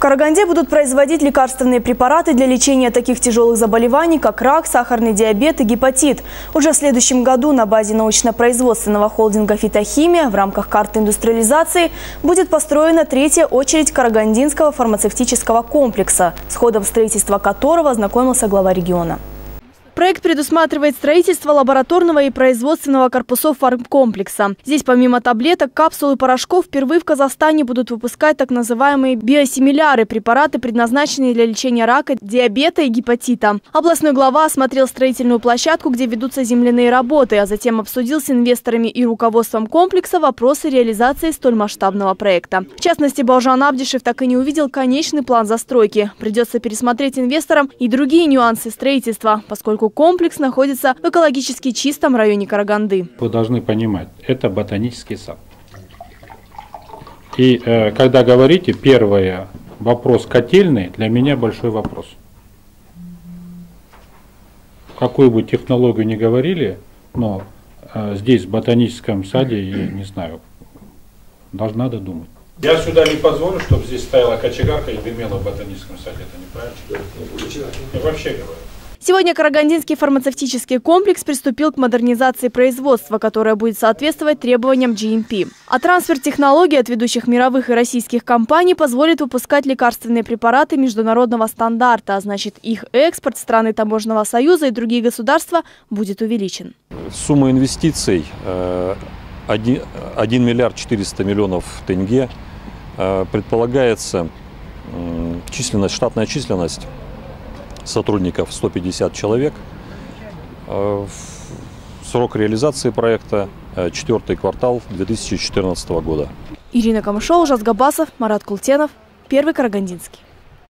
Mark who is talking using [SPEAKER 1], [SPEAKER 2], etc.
[SPEAKER 1] Караганде будут производить лекарственные препараты для лечения таких тяжелых заболеваний, как рак, сахарный диабет и гепатит. Уже в следующем году на базе научно-производственного холдинга «Фитохимия» в рамках карты индустриализации будет построена третья очередь Карагандинского фармацевтического комплекса, с ходом строительства которого ознакомился глава региона. Проект предусматривает строительство лабораторного и производственного корпусов фармкомплекса. Здесь помимо таблеток, капсул и порошков впервые в Казахстане будут выпускать так называемые биосимиляры – препараты, предназначенные для лечения рака, диабета и гепатита. Областной глава осмотрел строительную площадку, где ведутся земляные работы, а затем обсудил с инвесторами и руководством комплекса вопросы реализации столь масштабного проекта. В частности, Балжан Абдишев так и не увидел конечный план застройки. Придется пересмотреть инвесторам и другие нюансы строительства, поскольку комплекс находится в экологически чистом районе Караганды.
[SPEAKER 2] Вы должны понимать, это ботанический сад. И э, когда говорите, первый вопрос котельный, для меня большой вопрос. Какую бы технологию ни говорили, но э, здесь, в ботаническом саде, я не знаю, должна додумать. Я сюда не позволю, чтобы здесь стояла кочегарка и дымела в ботаническом саде. Это неправильно. Я вообще говорю.
[SPEAKER 1] Сегодня Карагандинский фармацевтический комплекс приступил к модернизации производства, которое будет соответствовать требованиям GMP. А трансфер технологий от ведущих мировых и российских компаний позволит выпускать лекарственные препараты международного стандарта, а значит их экспорт страны Таможенного союза и другие государства будет увеличен.
[SPEAKER 3] Сумма инвестиций 1, э, 1 миллиард 400 миллионов тенге. Э, предполагается численность, штатная численность сотрудников 150 человек. Э, срок реализации проекта э, четвертый квартал 2014 года.
[SPEAKER 1] Ирина Камышова, Жазгабасов, Марат Култенов. Первый Карагандинский.